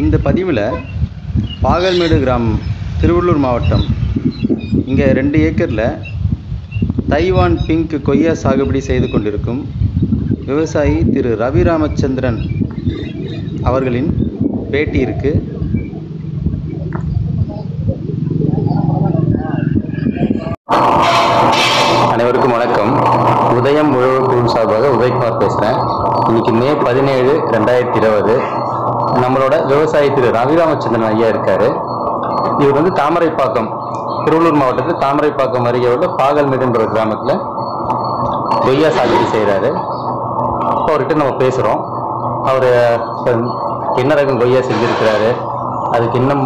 இந்த பதிவில் பாகல்மேடு கிராமம் திருவள்ளூர் மாவட்டம். இங்கே ரெண்டு ஏக்கரில் தைவான் பிங்க் கொய்யா சாகுபடி செய்து கொண்டிருக்கும் விவசாயி திரு ரவி ராமச்சந்திரன் அவர்களின் பேட்டி இருக்கு. அனைவருக்கும் வணக்கம். உதயம் உழவு குழு சார்பாக உதயகுமார் பேசுகிறேன் இன்னைக்கு மே பதினேழு ரெண்டாயிரத்தி இருபது. நம்மளோட விவசாயி திரு ரவிராமச்சந்திரன் ஐயா இருக்காரு. இவர் வந்து தாமரைப்பாக்கம் திருவள்ளூர் மாவட்டத்தில் தாமரைப்பாக்கம் அருகே உள்ள பாகல்மேடுன்ற கிராமத்தில் கொய்யா சாகுபடி செய்கிறாரு அவர்கிட்ட நம்ம பேசுகிறோம் அவர் என்ன ரகம் கொய்யா செஞ்சுருக்கிறாரு? அதுக்கு இன்னும்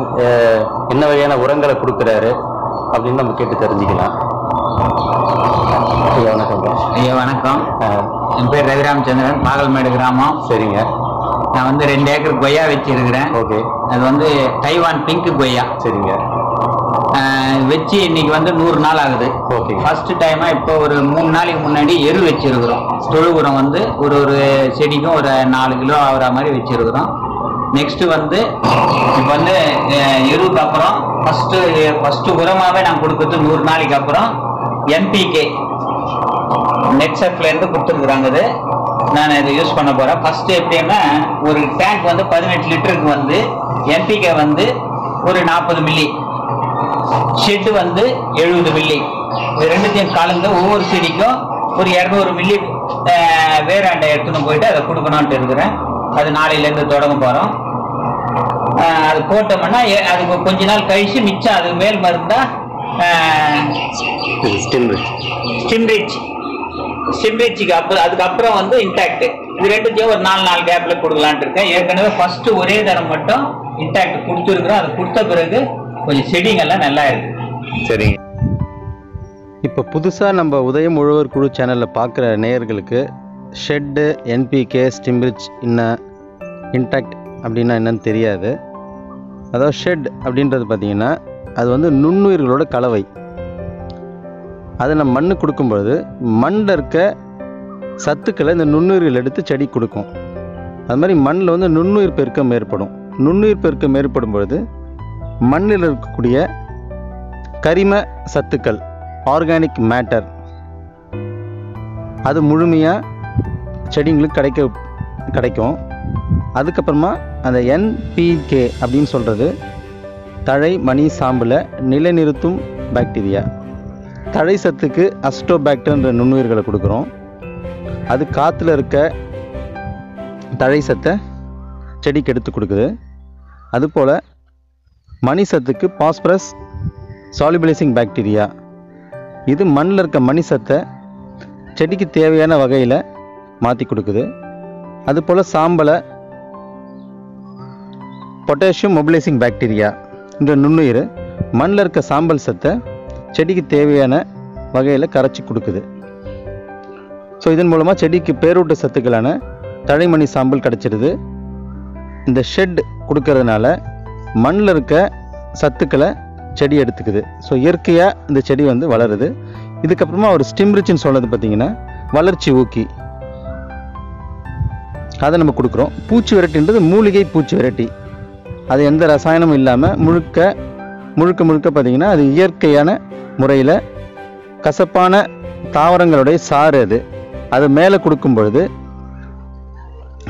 என்ன வகையான உரங்களை கொடுக்குறாரு? அப்படின்னு நம்ம கேட்டு தெரிஞ்சுக்கலாம். ஐயா வணக்கம். ஐயா வணக்கம். என் பேர் ரவிராமச்சந்திரன் பாகல்மேடு கிராமம். சரிங்க. நான் வந்து ரெண்டு ஏக்கர் கொய்யா வச்சிருக்கிறேன். ஓகே. அது வந்து தைவான் பிங்க் கொய்யா. சரிங்க. வச்சு இன்னைக்கு வந்து நூறு நாள் ஆகுது. ஓகே. ஃபர்ஸ்ட் டைமா இப்போ ஒரு மூணு நாளைக்கு முன்னாடி எரு வச்சிருக்கிறோம். தொழு உரம் வந்து ஒரு ஒரு செடிக்கும் ஒரு நாலு கிலோ ஆகுற மாதிரி வச்சிருக்கிறோம். நெக்ஸ்ட் வந்து இப்போ வந்து எருவுக்கு அப்புறம் ஃபர்ஸ்ட் ஃபர்ஸ்ட் உரமாவே நான் கொடுக்கறது நூறு நாளைக்கு அப்புறம் என்பிகே நெட்செட்ல இருந்து கொடுத்துருக்குறாங்க இது. நான் இதை யூஸ் பண்ண போறேன். ஃபர்ஸ்ட் எப்படின்னா ஒரு டேங்க் வந்து பதினெட்டு லிட்டருக்கு வந்து என்பிகே வந்து ஒரு நாற்பது மில்லி ஷெட் வந்து எழுபது மில்லி இது ரெண்டுத்தையும் கலந்து ஒவ்வொரு செடிக்கும் ஒரு இரநூறு மில்லி வேறாண்டை எடுத்துன்னு போயிட்டு அதை கொடுக்கணும்ட்டு இருக்கிறேன். அது நாளையிலேருந்து தொடங்க போகிறோம் அது போட்டோம்னா அது கொஞ்ச நாள் கழிச்சு மிச்சம் அது மேல் மருந்தா ஸ்டிம்ரிச் ஸ்டிம்ரிச் ஸ்டிம்ரிச்சுக்கு அப்புறம் அதுக்கப்புறம் வந்து இன்டாக்ட் இது ரெண்டுத்தையும் ஒரு நாலு நாலு கேப்ல கொடுக்கலான்ட்டு இருக்கேன். ஏற்கனவே ஃபர்ஸ்ட் ஒரே தரம் மட்டும் இன்டாக்ட் கொடுத்துருக்குறோம். அது கொடுத்த பிறகு கொஞ்சம் செடிங்கெல்லாம் நல்லா இருக்கு. சரிங்க. இப்போ புதுசாக நம்ம உதயம் உழவர் குழு சேனலில் பார்க்குற நேயர்களுக்கு ஷெட்டு என்பிகே ஸ்டிம்ரிச் இன்ன இன்டாக்ட் அப்படின்னா என்னன்னு தெரியாது. அதாவது ஷெட் அப்படின்றது பார்த்தீங்கன்னா அது வந்து நுண்ணுயிர்களோட கலவை. அதை நம்ம மண்ணு கொடுக்கும்பொழுது மண்ணில் இருக்க சத்துக்களை இந்த நுண்ணுயிர்கள் எடுத்து செடி கொடுக்கும். அது மாதிரி மண்ணில் வந்து நுண்ணுயிர் பெருக்கம் ஏற்படும். நுண்ணுயிர் பெருக்கம் ஏற்படும் பொழுது மண்ணில் இருக்கக்கூடிய கரிம சத்துக்கள் ஆர்கானிக் மேட்டர் அது முழுமையாக செடிங்களுக்கு கிடைக்க கிடைக்கும். அதுக்கப்புறமா அந்த என்பிகே அப்படின்னு சொல்கிறது தழை மணி சாம்பில் நிலைநிறுத்தும் பாக்டீரியா தழை சத்துக்கு அஸ்டோபாக்டர்ன்ற நுண்ணுயிர்களை கொடுக்குறோம். அது காற்றுல இருக்க தழை சத்தை செடிக்கு எடுத்து கொடுக்குது. அதுபோல் மணி சத்துக்கு பாஸ்பரஸ் சாலிபிளைசிங் பாக்டீரியா. இது மண்ணில் இருக்க மணி சத்தை செடிக்கு தேவையான வகையில் மாற்றி கொடுக்குது. அதுபோல் சாம்பலை பொட்டாசியம் மொபிலைசிங் பாக்டீரியா இந்த நுண்ணுயிர் மண்ணில் இருக்க சாம்பல் சத்தை செடிக்கு தேவையான வகையில் கரைச்சி கொடுக்குது. ஸோ இதன் மூலமாக செடிக்கு பேரூட்ட சத்துக்களான தழைமணி சாம்பல் கிடச்சிடுது. இந்த ஷெட் கொடுக்கறதுனால மண்ணில் இருக்க சத்துக்களை செடி எடுத்துக்குது. ஸோ இயற்கையாக இந்த செடி வந்து வளருது. இதுக்கப்புறமா ஒரு ஸ்டிம்ரிச்னு சொன்னது பார்த்தீங்கன்னா வளர்ச்சி ஊக்கி. அதை நம்ம கொடுக்குறோம். பூச்சி விரட்டின்றது மூலிகை பூச்சி விரட்டி. அது எந்த ரசாயனமும் இல்லாமல் முழுக்க முழுக்க முழுக்க பார்த்தீங்கன்னா அது இயற்கையான முறையில் கசப்பான தாவரங்களுடைய சாறு அது. அது மேலே கொடுக்கும் பொழுது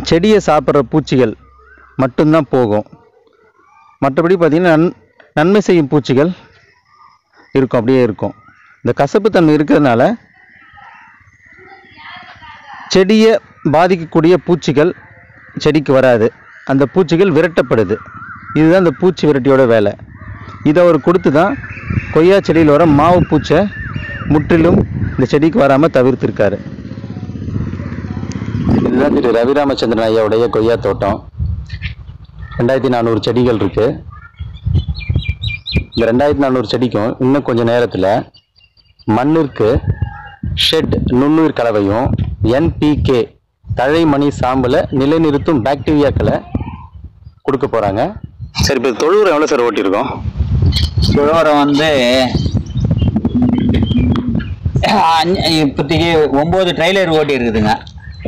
செடியை சாப்பிட்ற பூச்சிகள் மட்டும்தான் போகும். மற்றபடி பார்த்திங்கன்னா நன் நன்மை செய்யும் பூச்சிகள் இருக்கும் அப்படியே இருக்கும். இந்த கசப்பு தன்மை இருக்கிறதுனால செடியை பாதிக்கக்கூடிய பூச்சிகள் செடிக்கு வராது. அந்த பூச்சிகள் விரட்டப்படுது. இதுதான் இந்த பூச்சி விரட்டியோட வேலை. இதை அவர் கொடுத்து தான் கொய்யா செடியில் வர மாவு பூச்சை முற்றிலும் இந்த செடிக்கு வராமல் தவிர்த்திருக்காரு. இதுதான் திரு ரவிராமச்சந்திரன் ஐயாவுடைய கொய்யா தோட்டம். ரெண்டாயிரத்தி நானூறு செடிகள் இருக்கு. இந்த ரெண்டாயிரத்தி நானூறு செடிக்கும் இன்னும் கொஞ்ச நேரத்தில் மண்ணிற்கு ஷெட் நுண்ணுயிர் கலவையும் என்பிகே தழைமணி சாம்பலை நிலைநிறுத்தும் பாக்டீரியாக்களை கொடுக்க போகிறாங்க சரி இப்போ தொழுவுரம் எவ்வளோ சார் ஓட்டியிருக்கோம்? சுழவரம் வந்து இப்போதைக்கு ஒம்பது ட்ரைலர் ஓட்டி இருக்குதுங்க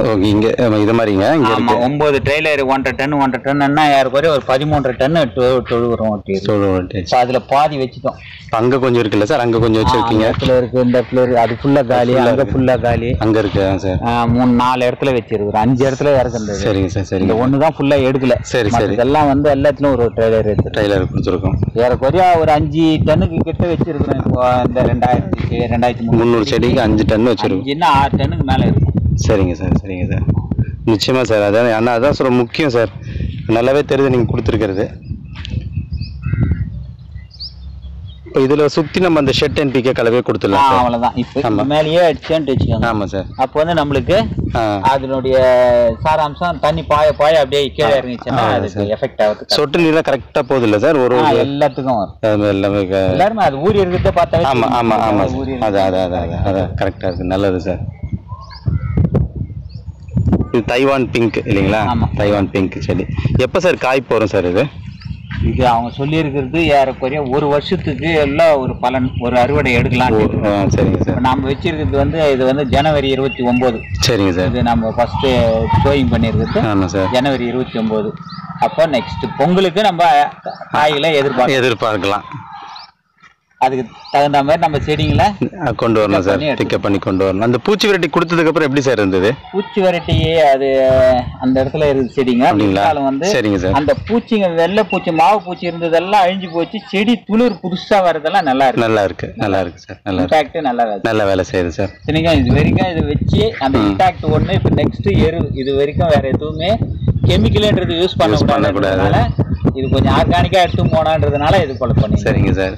ஓகே இங்கே இது மாதிரிங்க இங்கே ஆமா இருக்கு. ஒன்பது ட்ரெய்லர் ஒன்றரை டன் ஒன்றரை டன்னா ஏறக்குறைய ஒரு பதிமூன்றரை டன்னு தொழு தொழு உரம் ஓட்டிடுது சோழ voltage. இப்போ அதுல பாதி வச்சுட்டோம். அங்க கொஞ்சம் இருக்குல்ல சார்? அங்க கொஞ்சம் வச்சிருக்கீங்க? இடத்துல இருக்கு இந்த இடத்துல இருக்கு. அது ஃபுல்லா காலி அங்க ஃபுல்லா காலி. அங்க இருக்கு சார். மூணு நாலு இடத்துல வச்சிருக்கிறோம். அஞ்சு இடத்துல இறக்குறது சரிங்க சார் இந்த சரிங்க ஒன்று தான் ஃபுல்லா எடுக்கல. சரி சரி. இதெல்லாம் வந்து எல்லாத்துலயும் ஒரு ட்ரெய்லர் எடுத்து ட்ரைலர் கொடுத்துருக்கோம். ஏறக்குறைய ஒரு அஞ்சு டன்னுக்கு கிட்ட வச்சிருக்கிறோம் இப்போ இந்த ரெண்டாயிரத்தி ரெண்டாயிரத்தி முந்நூறு. செடிக்கு அஞ்சு டன் வச்சிருக்கோம். அஞ்சுன்னா ஆறு டன்னுக்கு மேல இருக்கும் சரிங்க சார் சரிங்க சார். நிச்சயமா சார் அதான் அண்ணா அதான் சொல்ல முக்கியம் சார். நல்லாவே தெரியுது நீங்க கொடுத்துருக்கிறது. இப்போ இதுல சுத்தி நம்ம அந்த ஷெட் என்பிகே கலவே கொடுத்துடலாம் சார். அவ்வளவுதான். இப்போ மேலேயே அடிச்சேன்ட்டு வச்சுக்கோங்க ஆமா சார். அப்போ வந்து நம்மளுக்கு அதனுடைய சாராம்சம் தண்ணி பாய பாய அப்படியே கீழே இறங்கிச்சுன்னா அதுக்கு எஃபெக்ட் ஆகுது சொட்டு நீர்லாம் கரெக்டா போகுது இல்ல சார்? ஒரு எல்லாத்துக்கும் வரும். எல்லாமே எல்லாருமே அது ஊறி இருக்கிறத பார்த்தாவே ஆமா தெரியும். ஆமா ஆமா ஊறி சார் அது அது அது அது அது கரெக்டா இருக்கு. நல்லது சார். இது தைவான் பிங்க் இல்லைங்களா. தைவான் பிங்க் செடி. எப்போ சார் காய் போறோம் சார் இது? இது அவங்க சொல்லி இருக்கிறது ஏறக்குறைய ஒரு வருஷத்துக்கு எல்லாம் ஒரு பலன் ஒரு அறுவடை எடுக்கலாம் சரிங்க சார். நாம வச்சிருக்கிறது வந்து இது வந்து ஜனவரி இருபத்தி ஒன்பது சரிங்க சார். இது நம்ம ஃபர்ஸ்ட் ஷோயிங் பண்ணியிருக்கிறது. ஆமா சார். ஜனவரி இருபத்தி ஒன்பது அப்போ நெக்ஸ்ட் பொங்கலுக்கு நம்ம காய்களை எதிர்பார்க்கலாம். எதிர்பார்க்கலாம். அதுக்கு தகுந்த மாதிரி நம்ம செடிங்களை கொண்டு வரணும் சார். பண்ணி பிக்கப் பண்ணி கொண்டு வரணும். அந்த பூச்சி விரட்டி கொடுத்ததுக்கு அப்புறம் எப்படி சார் இருந்தது? பூச்சி வெரைட்டி அது அந்த இடத்துல இருக்கு செடிங்க. அப்படிங்களா? இருந்தாலும் வந்து சரிங்க சார். அந்த பூச்சிங்க வெள்ளை பூச்சி மாவு பூச்சி இருந்ததெல்லாம் அழிஞ்சு போச்சு. செடி துளிர் புதுசா வர்றதெல்லாம் நல்லா இருக்கு. நல்லா இருக்கு. நல்லா இருக்கு சார். நல்லா இன்டாக்ட் நல்லா இருக்கு. நல்ல வேலை செய்யுது சார். சரிங்க இது வரைக்கும் இது வச்சு அந்த இன்டாக்ட் ஒண்ணு இப்போ நெக்ஸ்ட் எரு இது வரைக்கும் வேற எதுவுமே கெமிக்கல்ன்றது யூஸ் பண்ணக்கூடாது. பண்ணக்கூடாதுனால இது கொஞ்சம் ஆர்கானிக்கா எடுத்து போனான்றதுனால இது கொலை பண்ணி சரிங்க சார்.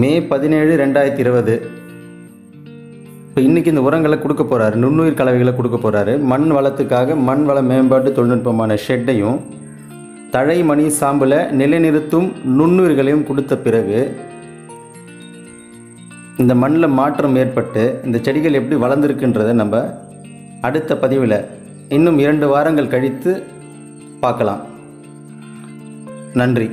மே பதினேழு ரெண்டாயிரத்தி இருபது. இப்போ இன்றைக்கி இந்த உரங்களை கொடுக்க போகிறாரு நுண்ணுயிர் கலவைகளை கொடுக்க போகிறாரு மண் வளத்துக்காக மண் வள மேம்பாட்டு தொழில்நுட்பமான ஷெட்டையும் தழை மணி சாம்பில் நிலைநிறுத்தும் நுண்ணுயிர்களையும் கொடுத்த பிறகு இந்த மண்ணில் மாற்றம் ஏற்பட்டு இந்த செடிகள் எப்படி வளர்ந்துருக்குன்றதை நம்ம அடுத்த பதிவில் இன்னும் இரண்டு வாரங்கள் கழித்து பார்க்கலாம். நன்றி.